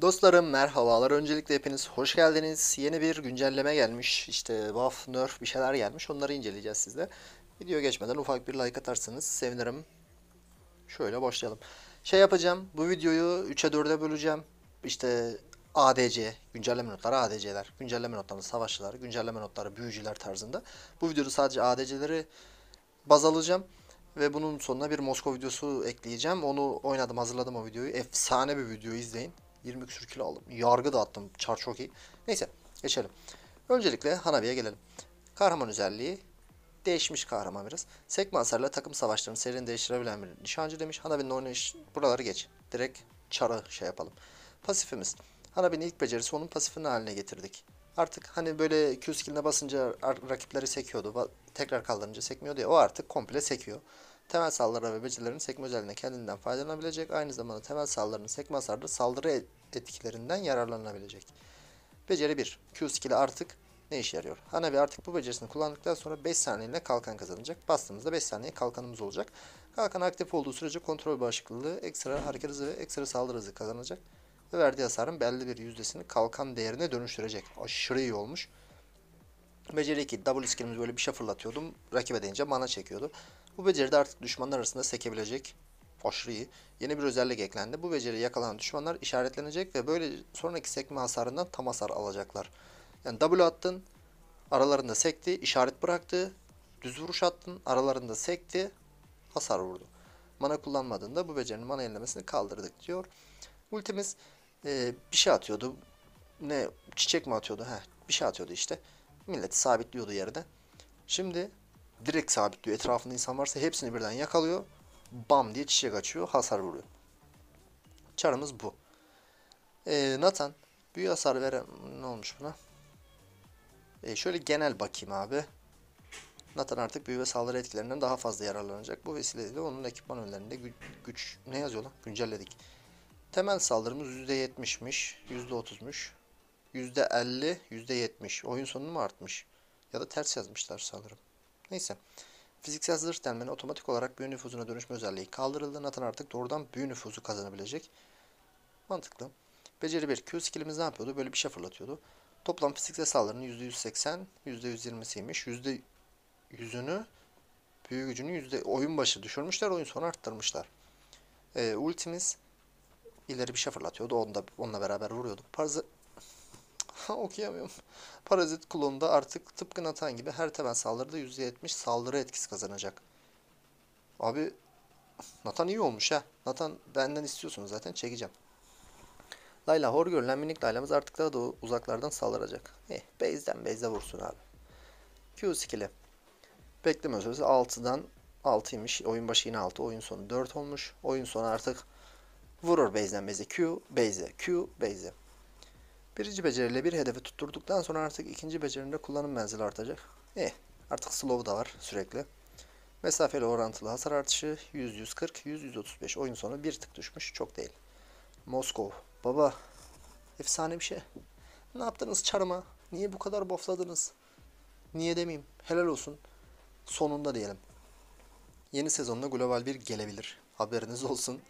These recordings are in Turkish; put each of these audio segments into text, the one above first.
Dostlarım merhabalar. Öncelikle hepiniz hoş geldiniz. Yeni bir güncelleme gelmiş. İşte buff, nerf bir şeyler gelmiş. Onları inceleyeceğiz sizle. Video geçmeden ufak bir like atarsanız sevinirim. Şöyle başlayalım. Şey yapacağım. Bu videoyu 3'e 4'e böleceğim. İşte ADC, güncelleme notları ADC'ler, güncelleme notları savaşçılar, güncelleme notları büyücüler tarzında. Bu videoda sadece ADC'leri baz alacağım. Ve bunun sonuna bir Moskova videosu ekleyeceğim. Onu oynadım, hazırladım o videoyu. Efsane bir video izleyin. 20 küsür kilo aldım. Yargı da attım. Çar çok iyi. Neyse geçelim. Öncelikle Hanabi'ye gelelim. Kahraman özelliği değişmiş kahraman biraz. Sekme hasarla takım savaşlarının serini değiştirebilen bir nişancı demiş. Hanabi'nin oynayış buraları geç. Direkt çarı şey yapalım. Pasifimiz. Hanabi'nin ilk becerisi onun pasifini haline getirdik. Artık hani böyle Q skill'ine basınca rakipleri sekiyordu. Tekrar kaldırınca sekmiyordu ya. O artık komple sekiyor. Temel saldırı ve becerilerin sekme özelliğine kendinden faydalanabilecek. Aynı zamanda temel saldırının sekme hasarlı saldırı et- etkilerinden yararlanabilecek. Beceri 1. Q skill'i artık ne işe yarıyor? Hanabi artık bu becerisini kullandıktan sonra 5 saniyeliğine kalkan kazanacak. Bastığımızda 5 saniye kalkanımız olacak. Kalkan aktif olduğu sürece kontrol bağışıklığı, ekstra hareket hızı ve ekstra saldırı hızı kazanacak. Ve verdiği hasarın belli bir yüzdesini kalkan değerine dönüştürecek. Aşırı iyi olmuş. Beceri 2. W skillimiz böyle bir şey fırlatıyordum. Rakibe deyince mana çekiyordu. Bu beceride artık düşmanlar arasında sekebilecek. Aşırı. Yeni bir özellik eklendi. Bu beceri yakalanan düşmanlar işaretlenecek ve böyle sonraki sekme hasarından tam hasar alacaklar. Yani W attın, aralarında sekti, işaret bıraktı. Düz vuruş attın, aralarında sekti, hasar vurdu. Mana kullanmadığında bu becerinin mana yenilemesini kaldırdık diyor. Ultimiz e, bir şey atıyordu. Ne çiçek mi atıyordu? Heh, bir şey atıyordu işte. Milleti sabitliyordu yerde. Şimdi direkt sabitliyor. Etrafında insan varsa hepsini birden yakalıyor. Bam diye çiçek açıyor. Hasar vuruyor. Çarımız bu. Ee, Nathan büyü hasar veren ne olmuş buna? Ee, şöyle genel bakayım abi. Nathan artık büyü ve saldırı etkilerinden daha fazla yararlanacak. Bu vesileyle onun ekipman önlerinde gü- güç ne yazıyor lan? Güncelledik. Temel saldırımız %70'miş, %30'muş. %50, %70. Oyun sonu mu artmış? Ya da ters yazmışlar sanırım. Neyse. Fiziksel zırh delmenin otomatik olarak büyü nüfuzuna dönüşme özelliği kaldırıldı. Nathan artık doğrudan büyü nüfuzu kazanabilecek. Mantıklı. Beceri 1. Q skillimiz ne yapıyordu? Böyle bir şey fırlatıyordu. Toplam fiziksel saldırının %180, %120'siymiş. %100'ünü büyü gücünü yüzde oyun başı düşürmüşler, oyun sonu arttırmışlar. Ee, ultimiz ileri bir şey fırlatıyordu. Onda, onunla beraber vuruyordu. Parazit okuyamıyorum. Parazit klonunda artık tıpkı Nathan gibi her temel saldırıda %70 saldırı etkisi kazanacak. Abi Nathan iyi olmuş ha. Nathan benden istiyorsunuz zaten çekeceğim. Layla hor görülen minik Layla'mız artık daha da uzaklardan saldıracak. Eh, base'den base'e vursun abi. Q skill'i. Bekleme süresi 6'dan 6'ymış. Oyun başı yine 6. Oyun sonu 4 olmuş. Oyun sonu artık vurur base'den base'e. Q, base'e. Q, base'e. Birinci beceriyle bir hedefi tutturduktan sonra artık ikinci becerinde kullanım menzili artacak. Eh, artık slow da var sürekli. Mesafeli orantılı hasar artışı 100-140, 100-135. Oyun sonu bir tık düşmüş. Çok değil. Moskov. Baba. Efsane bir şey. Ne yaptınız çarıma? Niye bu kadar bofladınız? Niye demeyeyim. Helal olsun. Sonunda diyelim. Yeni sezonda Global 1 gelebilir. Haberiniz olsun.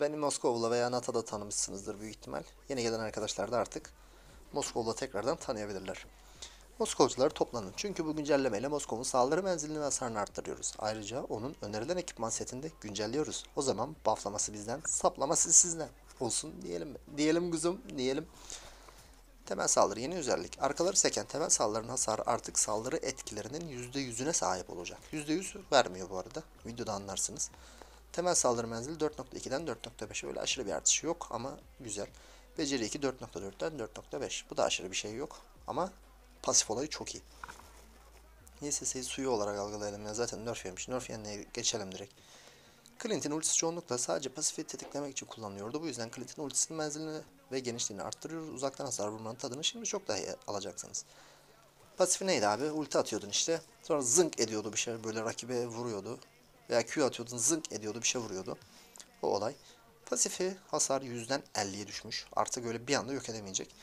Beni Moskov'la veya NATO'da tanımışsınızdır büyük ihtimal. Yeni gelen arkadaşlar da artık Moskov'la tekrardan tanıyabilirler. Moskovcular toplanın. Çünkü bu güncellemeyle Moskov'un saldırı menzilini ve hasarını arttırıyoruz. Ayrıca onun önerilen ekipman setini de güncelliyoruz. O zaman bufflaması bizden, saplaması sizden. Olsun diyelim? Diyelim kuzum, diyelim. Temel saldırı yeni özellik. Arkaları seken temel saldırının hasarı artık saldırı etkilerinin %100'üne sahip olacak. %100 vermiyor bu arada. Videoda anlarsınız. Temel saldırı menzili 4.2'den 4.5'e öyle aşırı bir artışı yok ama güzel. Beceri 2 4.4'ten 4.5. Bu da aşırı bir şey yok ama pasif olayı çok iyi. YSS'yi suyu olarak algılayalım ya zaten nerf yemiş. Nerf yerine geçelim direkt. Clint'in ultisi çoğunlukla sadece pasifi tetiklemek için kullanılıyordu. Bu yüzden Clint'in ultisinin menzilini ve genişliğini arttırıyoruz. Uzaktan hasar vurmanın tadını şimdi çok daha iyi alacaksınız. Pasifi neydi abi? Ulti atıyordun işte. Sonra zınk ediyordu bir şey böyle rakibe vuruyordu. Veya Q atıyordun zınk ediyordu bir şey vuruyordu. O olay. Pasifi hasar 100'den 50'ye düşmüş. Artık öyle bir anda yok edemeyecek.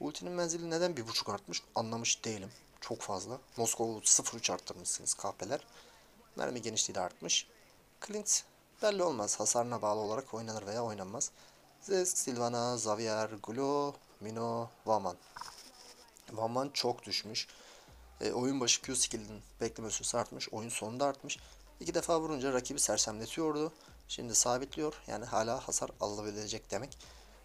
Ultinin menzili neden bir buçuk artmış anlamış değilim. Çok fazla. Moskova 0.3 arttırmışsınız kahpeler. Mermi genişliği de artmış. Clint belli olmaz. Hasarına bağlı olarak oynanır veya oynanmaz. Zesk, Silvana, Xavier, Glo, Mino, Vaman. Vaman çok düşmüş. E, oyun başı Q skill'in bekleme süresi artmış. Oyun sonunda artmış. İki defa vurunca rakibi sersemletiyordu. Şimdi sabitliyor. Yani hala hasar alabilecek demek.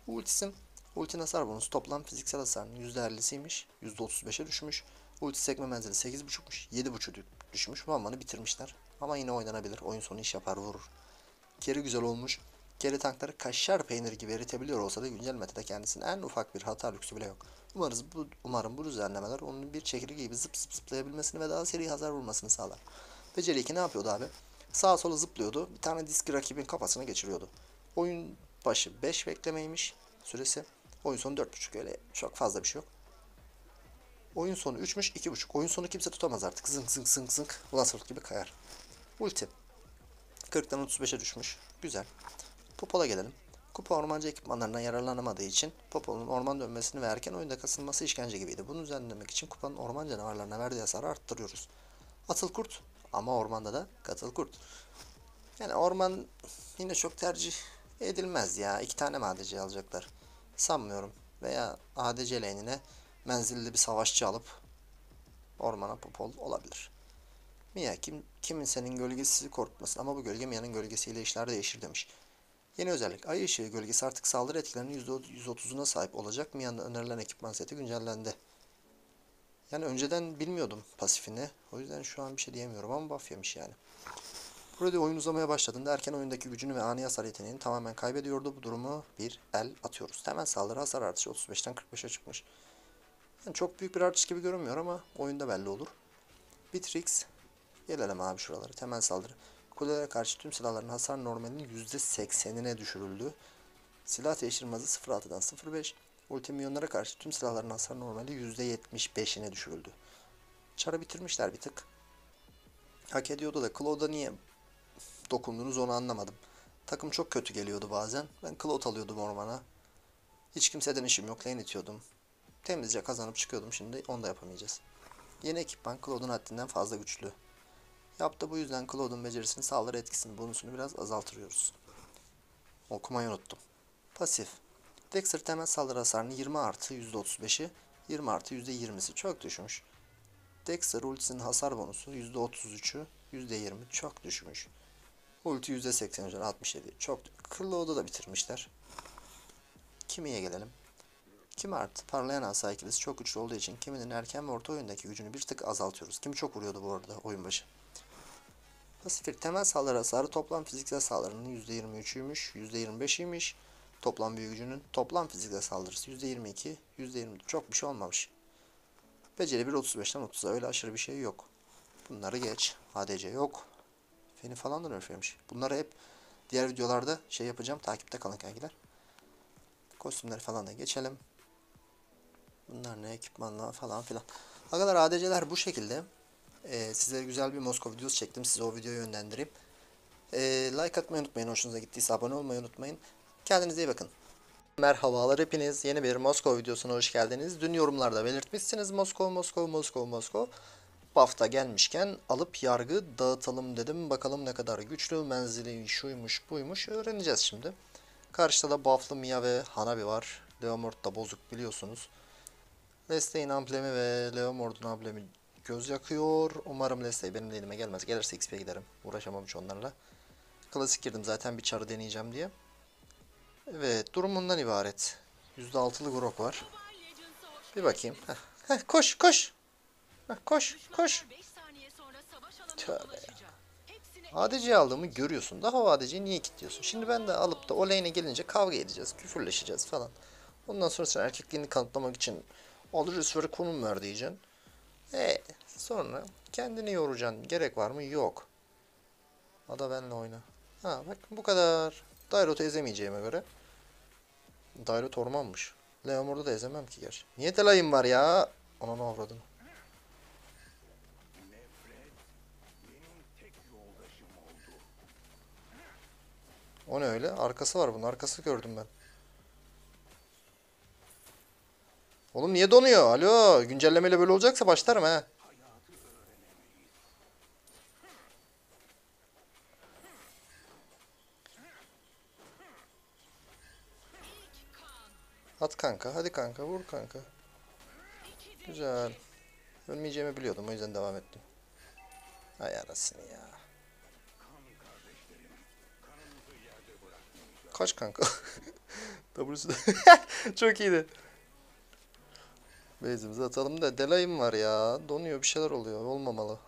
Ultisim. Ulti hasar bonusu toplam fiziksel hasarın %50'siymiş. %35'e düşmüş. Ulti sekme menzili 8.5'muş. 7.5 düşmüş. Vaman'ı bitirmişler. Ama yine oynanabilir. Oyun sonu iş yapar vurur. Keri güzel olmuş. Keri tankları kaşar peynir gibi eritebiliyor olsa da güncel metada kendisinin en ufak bir hata lüksü bile yok. Umarız bu, umarım bu düzenlemeler onun bir çekirge gibi zıp zıp zıplayabilmesini ve daha seri hasar vurmasını sağlar. Beceri 2 ne yapıyordu abi? Sağa sola zıplıyordu. Bir tane diski rakibin kafasına geçiriyordu. Oyun başı 5 beklemeymiş süresi. Oyun sonu 4.5 öyle çok fazla bir şey yok. Oyun sonu 3'müş 2.5. Oyun sonu kimse tutamaz artık. Zınk zınk zınk zınk. Laser gibi kayar. Ulti. 40'tan 35'e düşmüş. Güzel. Popol'a gelelim. Kupa ormancı ekipmanlarından yararlanamadığı için Popol'un orman dönmesini ve erken oyunda kasılması işkence gibiydi. Bunu düzenlemek için kupanın orman canavarlarına verdiği hasarı arttırıyoruz. Atıl kurt ama ormanda da katıl kurt. Yani orman yine çok tercih edilmez ya. İki tane mi ADC alacaklar? Sanmıyorum. Veya ADC lane'ine menzilli bir savaşçı alıp ormana Popol olabilir. Mia kim, kimin senin gölgesi korkmasın ama bu gölge Mia'nın gölgesiyle işler değişir demiş. Yeni özellik. Ay ışığı gölgesi artık saldırı etkilerinin %130'una sahip olacak. Mia'nın önerilen ekipman seti güncellendi. Yani önceden bilmiyordum pasifini. O yüzden şu an bir şey diyemiyorum ama buff yemiş yani. Burada oyun uzamaya başladığında erken oyundaki gücünü ve ani hasar yeteneğini tamamen kaybediyordu. Bu durumu bir el atıyoruz. Hemen saldırı hasar artışı 35'ten 45'e çıkmış. Yani çok büyük bir artış gibi görünmüyor ama oyunda belli olur. Bitrix. Gelelim abi şuraları. Temel saldırı. Kulelere karşı tüm silahların hasar normalinin %80'ine düşürüldü. Silah değiştirme hızı 0.6'dan 0.5. Ultimiyonlara karşı tüm silahların hasar normali %75'ine düşürüldü. Çarı bitirmişler bir tık. Hak ediyordu da Claude'a niye dokundunuz onu anlamadım. Takım çok kötü geliyordu bazen. Ben Claude alıyordum ormana. Hiç kimseden işim yok. Lane itiyordum. Temizce kazanıp çıkıyordum. Şimdi onu da yapamayacağız. Yeni ekipman Claude'un haddinden fazla güçlü. Yaptı bu yüzden Claude'un becerisini saldırı etkisini bonusunu biraz azaltıyoruz. Okumayı unuttum. Pasif. Dexter temel saldırı hasarını 20 artı %35'i 20 artı %20'si çok düşmüş. Dexter ultisinin hasar bonusu %33'ü %20 çok düşmüş. Ulti %80 üzerine 67 çok Claude'u da bitirmişler. Kimi'ye gelelim. Kim artı parlayan asa ikilisi çok güçlü olduğu için Kimi'nin erken ve orta oyundaki gücünü bir tık azaltıyoruz. Kim çok vuruyordu bu arada oyun başı. Pasifik temel saldırı hasarı toplam fiziksel saldırının %23'üymüş, %25'iymiş. Toplam büyü gücünün toplam fiziksel saldırısı %22, %20 çok bir şey olmamış. Beceri 1 35'ten 30'a öyle aşırı bir şey yok. Bunları geç. ADC yok. Feni falan da nerflemiş. Bunları hep diğer videolarda şey yapacağım. Takipte kalın kankiler. Kostümleri falan da geçelim. Bunlar ne ekipmanlar falan filan. Arkadaşlar ADC'ler bu şekilde. Ee, size güzel bir Moskova videosu çektim. Size o videoyu yönlendireyim. Ee, like atmayı unutmayın. Hoşunuza gittiyse abone olmayı unutmayın. Kendinize iyi bakın. Merhabalar hepiniz. Yeni bir Moskova videosuna hoş geldiniz. Dün yorumlarda belirtmişsiniz Moskova, Moskova, Moskova, Moskova. Bu hafta gelmişken alıp yargı dağıtalım dedim. Bakalım ne kadar güçlü, menzili şuymuş buymuş öğreneceğiz şimdi. Karşıda da bufflı Mia ve Hanabi var. Leomord da bozuk biliyorsunuz. Lesley'in amblemi ve Leomord'un amblemi göz yakıyor. Umarım Lesley benim elime gelmez. Gelirse XP'ye giderim. Uğraşamam hiç onlarla. Klasik girdim zaten bir çarı deneyeceğim diye. Evet durumundan ibaret. %6'lı grok var. Bir bakayım. Heh, heh, koş koş. Heh, koş koş. Tövbe ya. ADC aldığımı görüyorsun. Daha o niye kilitliyorsun? Şimdi ben de alıp da o lane'e gelince kavga edeceğiz. Küfürleşeceğiz falan. Ondan sonra sen erkekliğini kanıtlamak için alır rüsveri konum ver diyeceksin. E sonra kendini yoracaksın. Gerek var mı? Yok. Ada benle oyna. Ha bak bu kadar. Dairot'u ezemeyeceğime göre. Dairot ormanmış. Leomord'u da ezemem ki gerçi. Niye delayım var ya? Ona ne avradın? O ne öyle? Arkası var bunun. Arkası gördüm ben. Oğlum niye donuyor? Alo, güncellemeyle böyle olacaksa başlarım ha. At kanka. Hadi kanka. Vur kanka. Güzel. Ölmeyeceğimi biliyordum. O yüzden devam ettim. Ay arasını ya. Kaç kanka? W'su da çok iyiydi. Base'imizi atalım da delayım var ya. Donuyor bir şeyler oluyor. Olmamalı.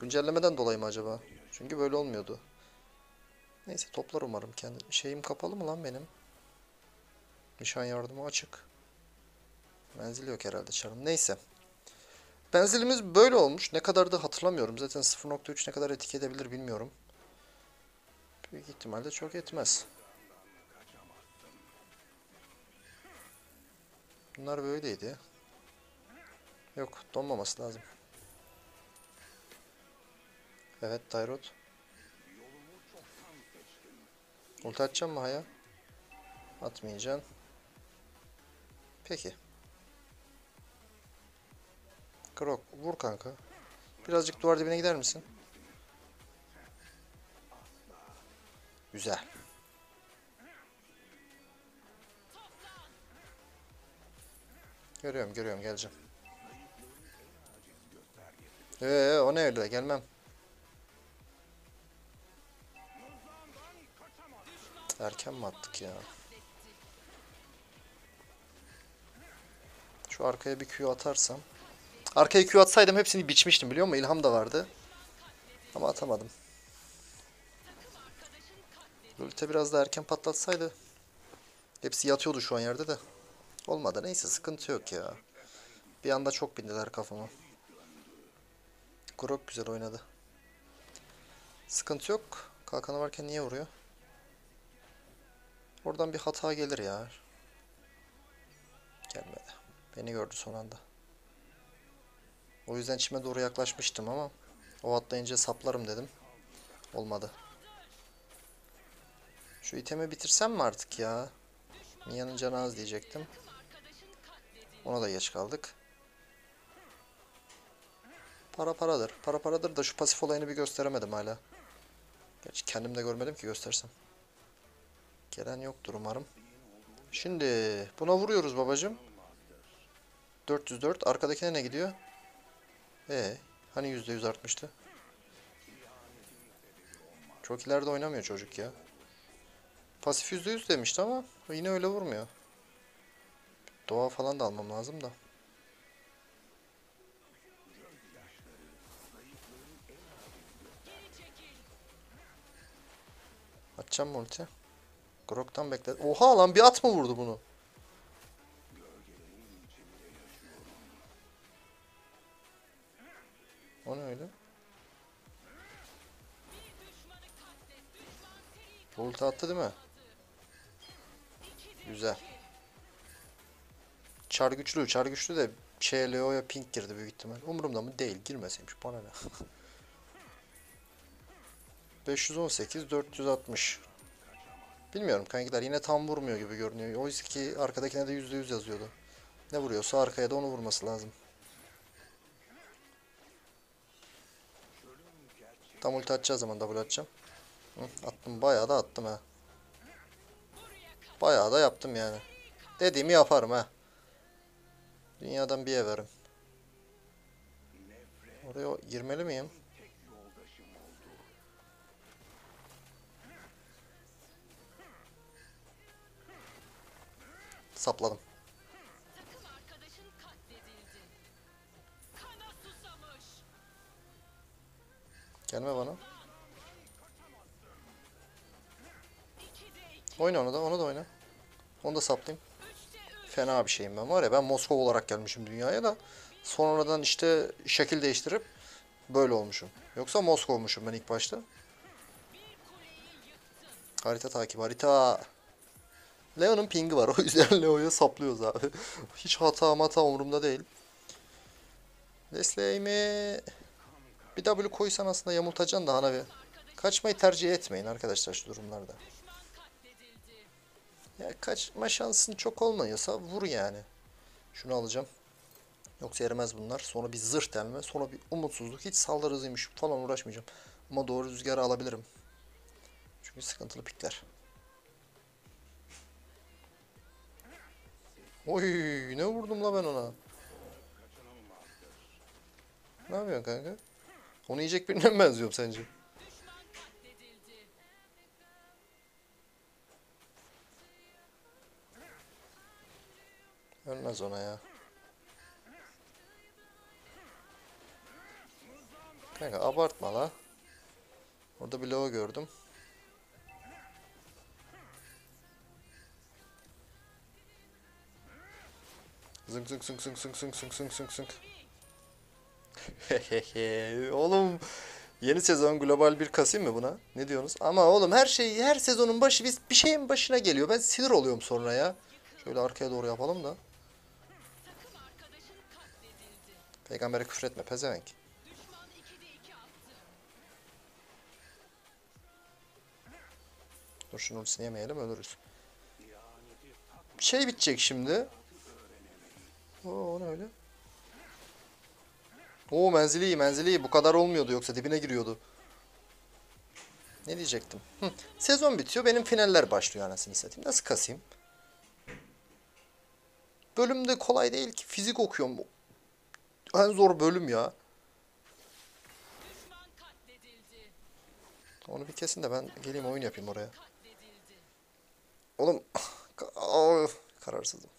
Güncellemeden dolayı mı acaba? Çünkü böyle olmuyordu. Neyse toplar umarım kendi. Şeyim kapalı mı lan benim? Nişan yardımı açık. Menzil yok herhalde çarım. Neyse. Menzilimiz böyle olmuş. Ne kadar da hatırlamıyorum. Zaten 0.3 ne kadar etki edebilir bilmiyorum. Büyük ihtimalle çok etmez. Bunlar böyleydi. Yok, donmaması lazım. Evet, Tyrod. Ulti mı Haya? Atmayacaksın. Peki. Krok, vur kanka. Birazcık duvar dibine gider misin? Güzel. Görüyorum, görüyorum, geleceğim. Ee, o ne öyle? Gelmem. Erken mi attık ya? Şu arkaya bir Q atarsam. Arkaya Q atsaydım hepsini biçmiştim biliyor musun? İlham da vardı. Ama atamadım. Ulti biraz da erken patlatsaydı. Hepsi yatıyordu şu an yerde de. Olmadı. Neyse sıkıntı yok ya. Bir anda çok bindiler kafama. Grok güzel oynadı. Sıkıntı yok. Kalkanı varken niye vuruyor? Oradan bir hata gelir ya. Gelmedi. Beni gördü son anda. O yüzden çime doğru yaklaşmıştım ama o atlayınca saplarım dedim. Olmadı. Şu itemi bitirsem mi artık ya? Mia'nın canı az diyecektim. Ona da geç kaldık. Para paradır. Para paradır da şu pasif olayını bir gösteremedim hala. Gerçi kendim de görmedim ki göstersem. Gelen yoktur umarım. Şimdi buna vuruyoruz babacım. 404. Arkadakine ne gidiyor? Ee, hani %100 artmıştı? Çok ileride oynamıyor çocuk ya. Pasif %100 demişti ama yine öyle vurmuyor. Doğa falan da almam lazım da. Atacağım mı ulti? Grok'tan bekle. Oha lan bir at mı vurdu bunu? O ne öyle? Ulti attı değil mi? Güzel. Çar güçlü, çar güçlü de şey Leo'ya pink girdi büyük ihtimal. Umurumda mı? Değil. Girmeseymiş. Bana ne? 518, 460. Bilmiyorum kankiler yine tam vurmuyor gibi görünüyor. Oysa ki arkadakine de %100 yazıyordu. Ne vuruyorsa arkaya da onu vurması lazım. Tam ulti atacağız zaman double atacağım. Hı, attım bayağı da attım ha. Bayağı da yaptım yani. Dediğimi yaparım ha. Dünyadan bir everim. Oraya girmeli miyim? Sapladım. Gelme bana. Oyna onu da, onu da oyna. Onu da saplayayım. Fena bir şeyim ben var ya ben Moskova olarak gelmişim dünyaya da sonradan işte şekil değiştirip böyle olmuşum. Yoksa Moskova olmuşum ben ilk başta. Harita takip harita. Leo'nun pingi var o yüzden Leo'ya saplıyoruz abi. Hiç hata mata umurumda değil. Lesley mi? Bir W koysan aslında yamultacaksın da Hanabi. Kaçmayı tercih etmeyin arkadaşlar şu durumlarda. Ya kaçma şansın çok olmuyorsa vur yani. Şunu alacağım. Yoksa erimez bunlar. Sonra bir zırh delme. Sonra bir umutsuzluk. Hiç saldırı hızıymış falan uğraşmayacağım. Ama doğru rüzgarı alabilirim. Çünkü sıkıntılı pikler. Oy ne vurdum la ben ona. Ne yapıyorsun kanka? Onu yiyecek birine mi benziyorum sence? Ölmez ona ya. Kanka abartma la. Orada bir logo gördüm. Zınk zınk zınk zınk zınk zınk zınk zınk zınk. oğlum yeni sezon global bir kasayım mı buna? Ne diyorsunuz? Ama oğlum her şey her sezonun başı bir, bir şeyin başına geliyor. Ben sinir oluyorum sonra ya. Şöyle arkaya doğru yapalım da. Peygambere küfretme pezevenk. Düşman 2'de 2 attı. Dur şunun ultisini yemeyelim ölürüz. Şey bitecek şimdi. Oo o ne öyle? Oo menzili iyi menzili iyi. Bu kadar olmuyordu yoksa dibine giriyordu. Ne diyecektim? Hı, Sezon bitiyor benim finaller başlıyor anasını satayım. Nasıl kasayım? Bölümde kolay değil ki. Fizik okuyorum. En zor bölüm ya. Onu bir kesin de ben geleyim oyun yapayım oraya. Oğlum kararsızım.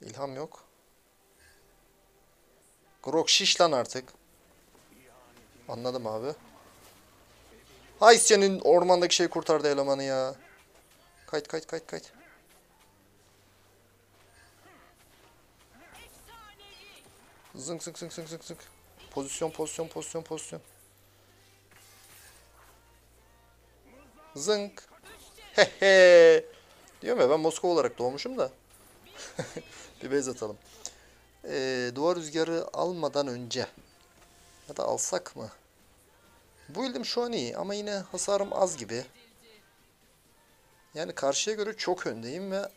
İlham yok. Grok şiş lan artık. Anladım abi. Hay senin ormandaki şey kurtardı elemanı ya. Kayıt kayıt kayıt. Efsanevi. Zınk zınk zınk zınk zınk zınk. Pozisyon pozisyon pozisyon pozisyon. Zınk. Hehe. Diyorum ya ben Moskova olarak doğmuşum da. bir bez atalım. Ee, duvar rüzgarı almadan önce. Ya da alsak mı? Bu ildim şu an iyi ama yine hasarım az gibi. Yani karşıya göre çok öndeyim ve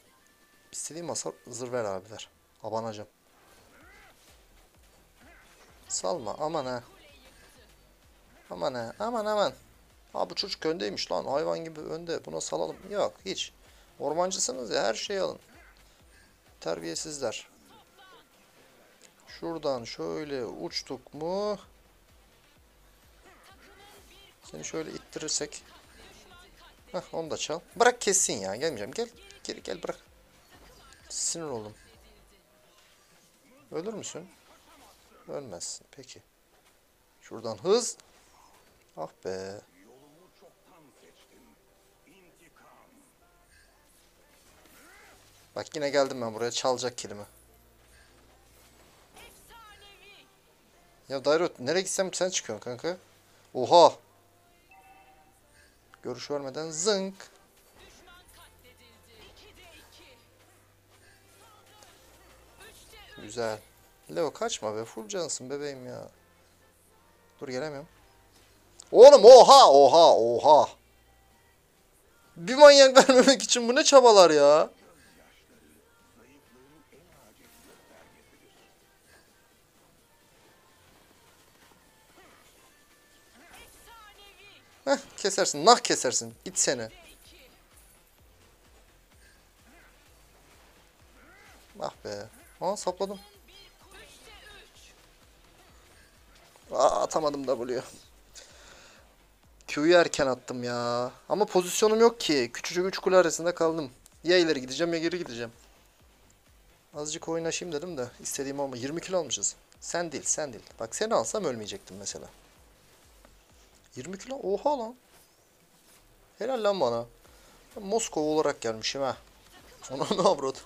istediğim hasar zır ver abiler. Abanacağım. Salma aman ha. Aman ha aman aman. Ha bu çocuk öndeymiş lan hayvan gibi önde buna salalım. Yok hiç. Ormancısınız ya her şeyi alın. Terbiyesizler. Şuradan şöyle uçtuk mu? Seni şöyle ittirirsek. Heh onu da çal. Bırak kessin ya gelmeyeceğim gel. Gel gel bırak. Sinir oldum. Ölür müsün? Ölmezsin. Peki. Şuradan hız. Ah be. Bak yine geldim ben buraya çalacak kelime. Ya Dairot nereye gitsem sen çıkıyorsun kanka. Oha. Görüş vermeden zınk. Düşman katledildi. 2'de 2. 3'te 3. Güzel. Leo kaçma be. Full cansın bebeğim ya. Dur gelemiyorum. Oğlum oha oha oha. Bir manyak vermemek için bu ne çabalar ya. Kesersin. Nah kesersin. Git seni. 2. Ah be. Aa sapladım. 3'te 3. Aa atamadım W'yu. Q'yu erken attım ya. Ama pozisyonum yok ki. Küçücük üç kule arasında kaldım. Ya ileri gideceğim ya geri gideceğim. Azıcık oynaşayım dedim de istediğim olma. 20 kilo almışız. Sen değil sen değil. Bak seni alsam ölmeyecektim mesela. 20 kilo oha lan. Helal lan bana. Ben Moskova olarak gelmişim ha. Ona ne avradım?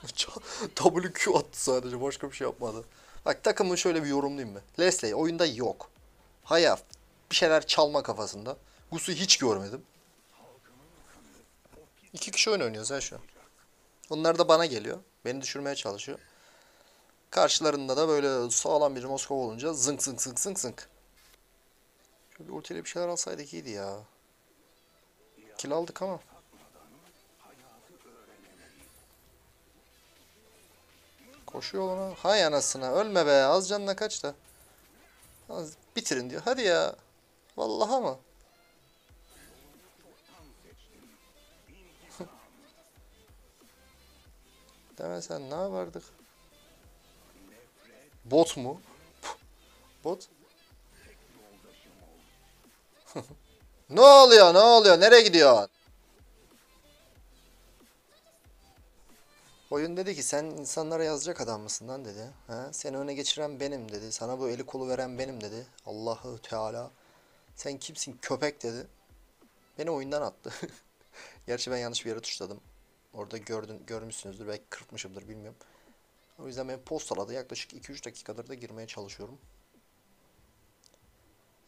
WQ attı sadece başka bir şey yapmadı. Bak takımı şöyle bir yorumlayayım mı? Leslie oyunda yok. Haya bir şeyler çalma kafasında. Gus'u hiç görmedim. İki kişi oyun oynuyoruz ha şu an. Onlar da bana geliyor. Beni düşürmeye çalışıyor. Karşılarında da böyle sağlam bir Moskova olunca zınk zınk zınk zınk zınk. Şöyle ultiyle bir şeyler alsaydık iyiydi ya. Kill aldık ama. Koşuyor ona. Hay anasına ölme be az canına kaç da. Az bitirin diyor. Hadi ya. Vallahi mı? Demesen ne yapardık? Bot mu? Bot? ne oluyor? Ne oluyor? Nereye gidiyor? Oyun dedi ki sen insanlara yazacak adam mısın lan dedi. Ha? Seni öne geçiren benim dedi. Sana bu eli kolu veren benim dedi. Allahu Teala. Sen kimsin köpek dedi. Beni oyundan attı. Gerçi ben yanlış bir yere tuşladım. Orada gördün, görmüşsünüzdür. Belki kırpmışımdır bilmiyorum. O yüzden beni postaladı. Yaklaşık 2-3 dakikadır da girmeye çalışıyorum.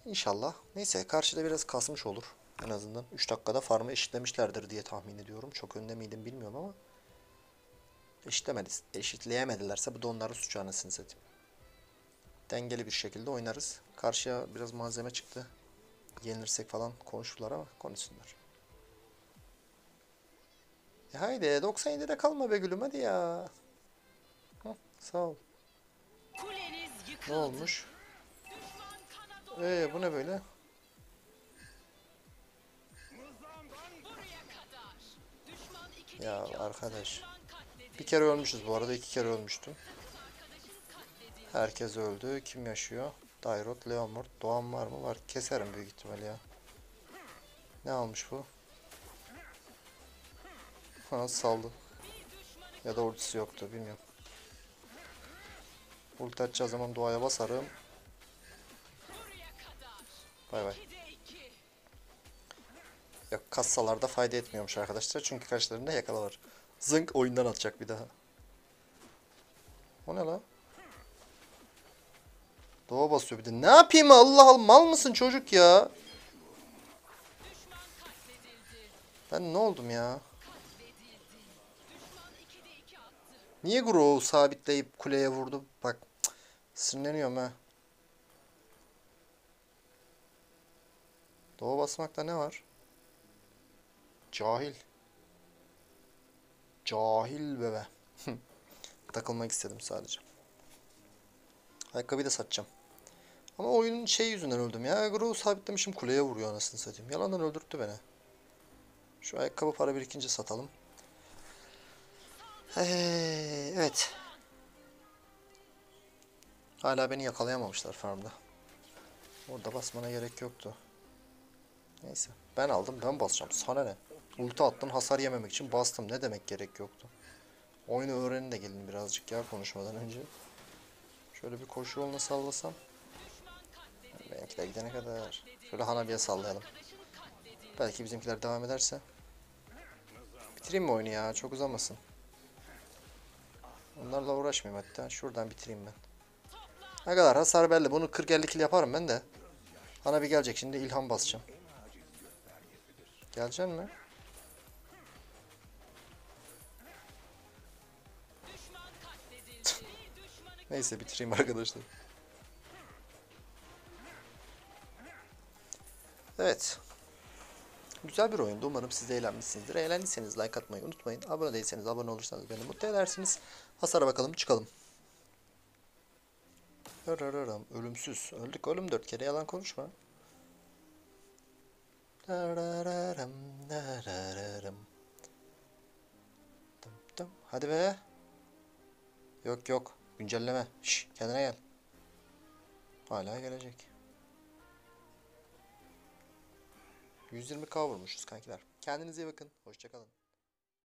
İnşallah. Neyse karşıda biraz kasmış olur. En azından 3 dakikada farmı eşitlemişlerdir diye tahmin ediyorum. Çok önde miydim bilmiyorum ama. Eşitlemedi, eşitleyemedilerse bu da onların suçu anasını satayım. Dengeli bir şekilde oynarız. Karşıya biraz malzeme çıktı. Yenilirsek falan konuşurlar ama konuşsunlar. E haydi 97'de kalma be gülüm hadi ya. Hah, sağ ol. Ne olmuş? Ee bu ne böyle? Ya arkadaş. Bir kere ölmüşüz bu arada iki kere ölmüştüm. Herkes öldü. Kim yaşıyor? Dairot, Leomord, Doğan var mı? Var. Keserim büyük ihtimal ya. Ne almış bu? Ha saldı. Ya da ultisi yoktu bilmiyorum. Ulti zaman doğaya basarım. Bay bay. Ya kassalarda fayda etmiyormuş arkadaşlar. Çünkü karşılarında yakala var. Zınk oyundan atacak bir daha. O ne la? Doğa basıyor bir de. Ne yapayım Allah Allah mal mısın çocuk ya? Ben ne oldum ya? Niye Grow'u sabitleyip kuleye vurdu? Bak cık, sinirleniyorum ha. Doğa basmakta ne var? Cahil. Cahil bebe. Takılmak istedim sadece. Ayakkabıyı da satacağım. Ama oyunun şey yüzünden öldüm ya. Grow'u sabitlemişim kuleye vuruyor anasını satayım. Yalandan öldürttü beni. Şu ayakkabı para birikince satalım. Hey, evet. Hala beni yakalayamamışlar farmda. Orada basmana gerek yoktu. Neyse. Ben aldım ben basacağım. Sana ne? Ulti attın hasar yememek için bastım. Ne demek gerek yoktu. Oyunu öğrenin de gelin birazcık ya konuşmadan önce. Şöyle bir koşu yoluna sallasam. Benimki de gidene kadar. Şöyle Hanabi'ye sallayalım. Belki bizimkiler devam ederse. Bitireyim mi oyunu ya? Çok uzamasın. Onlarla uğraşmayayım hatta. Şuradan bitireyim ben. Ne kadar hasar belli. Bunu 40-50 kill yaparım ben de. Bana bir gelecek şimdi ilham basacağım. Geleceksin mi? Neyse bitireyim arkadaşlar. Evet. Güzel bir oyundu. Umarım siz de eğlenmişsinizdir. Eğlendiyseniz like atmayı unutmayın. Abone değilseniz abone olursanız beni mutlu edersiniz. Hasara bakalım çıkalım. Ölümsüz. Öldük oğlum dört kere yalan konuşma. Hadi be. Yok yok. Güncelleme. Şş, kendine gel. Hala gelecek. 120k vurmuşuz kankiler. Kendinize iyi bakın. Hoşçakalın.